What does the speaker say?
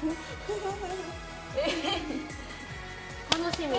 楽しみ。